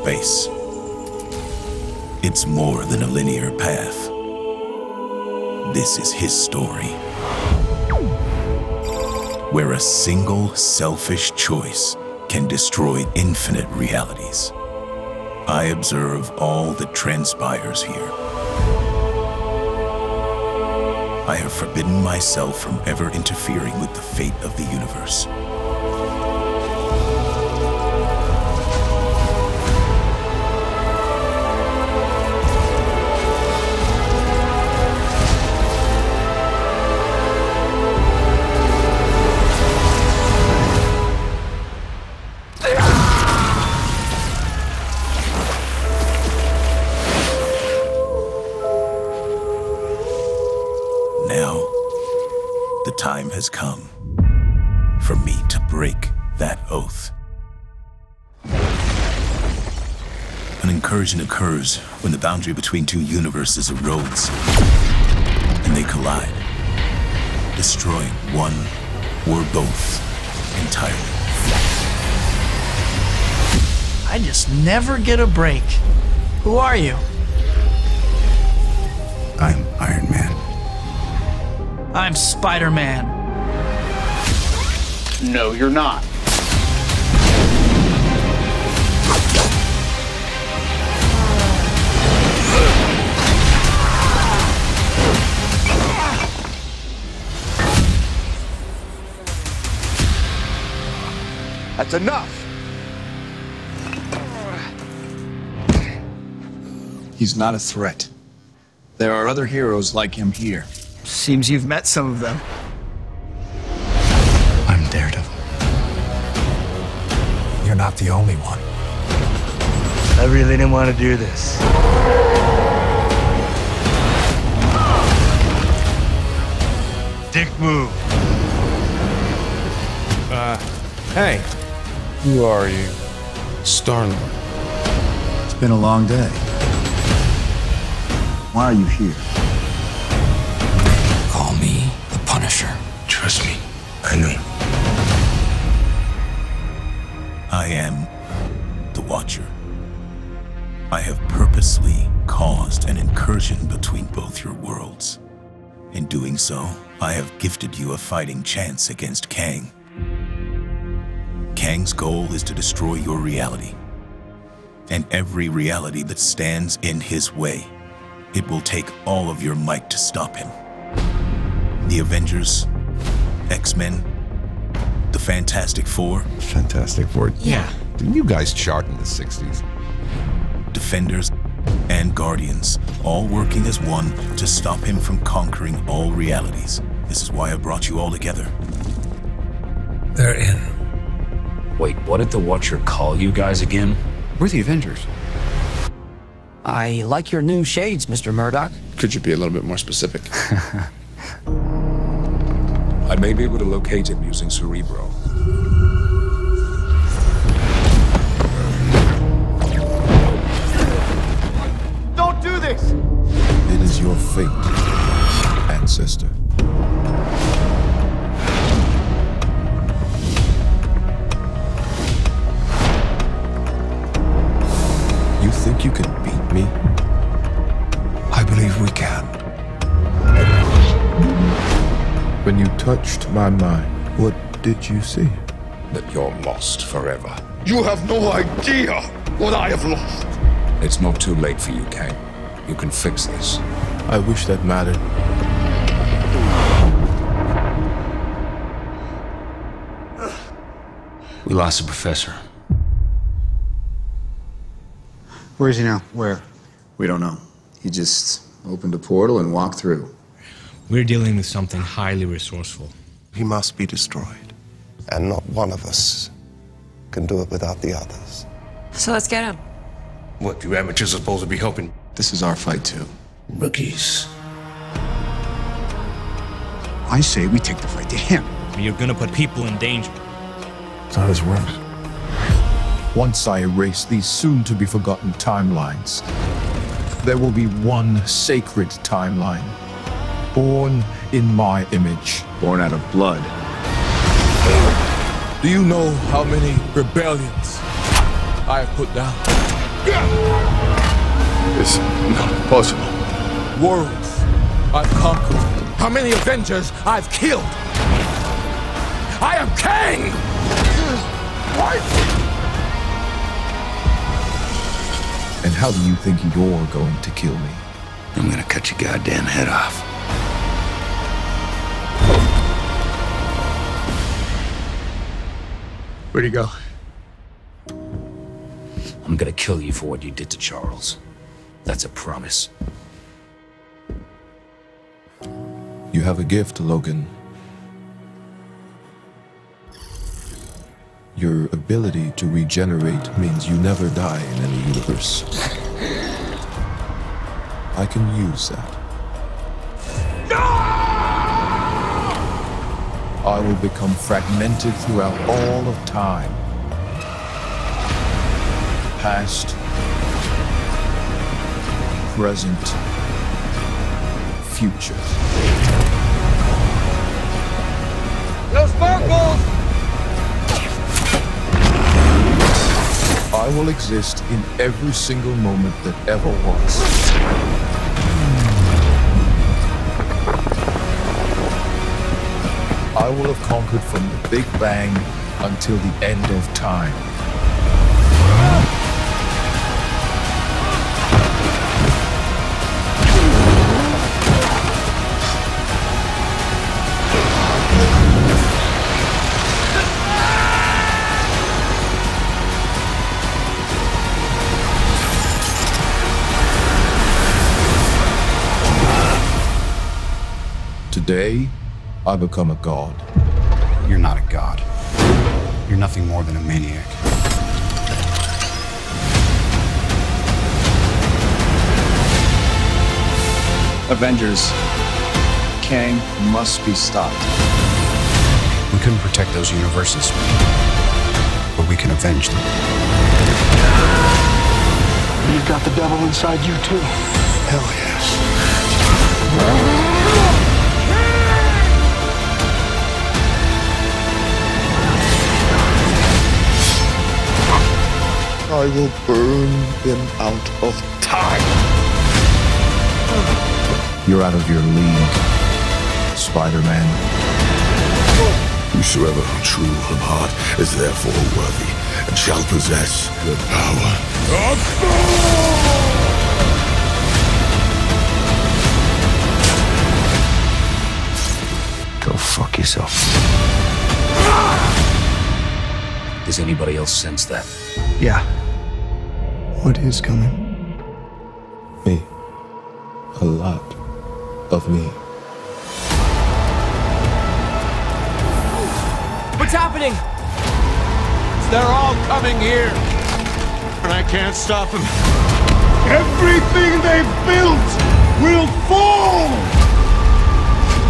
space. It's more than a linear path. This is his story. Where a single selfish choice can destroy infinite realities. I observe all that transpires here. I have forbidden myself from ever interfering with the fate of the universe. Has come for me to break that oath. An incursion occurs when the boundary between two universes erodes and they collide, destroying one or both entirely. I just never get a break. Who are you? I'm Iron Man. I'm Spider Man. No, you're not. That's enough. He's not a threat. There are other heroes like him here. Seems you've met some of them. I'm Daredevil. You're not the only one. I really didn't want to do this. Dick move. Uh, hey, who are you? Star Lord. It's been a long day. Why are you here? Call me the Punisher. Trust me, I know. I am the Watcher. I have purposely caused an incursion between both your worlds. In doing so, I have gifted you a fighting chance against Kang. Kang's goal is to destroy your reality and every reality that stands in his way. It will take all of your might to stop him. The Avengers, X-Men, Fantastic Four, Fantastic Four. Yeah. Didn't you guys chart in the 60s? Defenders, and Guardians, all working as one to stop him from conquering all realities. This is why I brought you all together. They're in. Wait, what did the Watcher call you guys again? We're the Avengers. I like your new shades, Mr. Murdock. Could you be a little bit more specific? I may be able to locate him using Cerebro. Fate, ancestor. You think you can beat me? I believe we can. When you touched my mind, what did you see? That you're lost forever. You have no idea what I have lost. It's not too late for you, Kang. You can fix this. I wish that mattered. We lost the professor. Where is he now? Where? We don't know. He just opened a portal and walked through. We're dealing with something highly resourceful. He must be destroyed. And not one of us can do it without the others. So let's get him. What, you amateurs are supposed to be helping? This is our fight, too. Rookies. I say we take the fight to him. You're gonna put people in danger. That's how this works. Once I erase these soon to be forgotten timelines, there will be one sacred timeline, born in my image. Born out of blood. Do you know how many rebellions I have put down? It's not possible. Worlds I've conquered. How many Avengers I've killed. I am king! What? And how do you think you're going to kill me? I'm gonna cut your goddamn head off. Where'd he go? I'm gonna kill you for what you did to Charles. That's a promise. You have a gift, Logan. Your ability to regenerate means you never die in any universe. I can use that. I will become fragmented throughout all of time. Past, present, future. No sparkles! I will exist in every single moment that ever was. I will have conquered from the Big Bang until the end of time. Today, I become a god. You're not a god. You're nothing more than a maniac. Avengers. Kang must be stopped. We couldn't protect those universes, but we can avenge them. You've got the devil inside you, too. Hell yes. I will burn them out of time. You're out of your league, Spider-Man. Whosoever true of heart is therefore worthy and shall possess the power of Go fuck yourself. Does anybody else sense that? Yeah. What is coming? Me. A lot of me. What's happening? They're all coming here. And I can't stop them. Everything they've built will fall!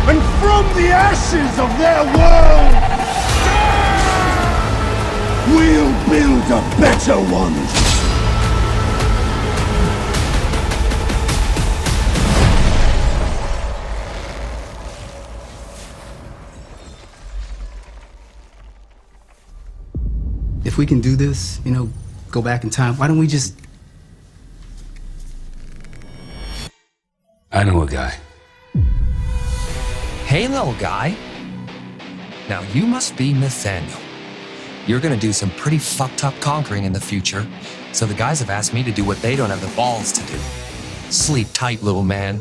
And from the ashes of their world, we'll build a better one! We can do this, you know, go back in time, why don't we just. I know a guy. Hey, little guy. Now, you must be Nathaniel. You're gonna do some pretty fucked up conquering in the future, so the guys have asked me to do what they don't have the balls to do. Sleep tight, little man.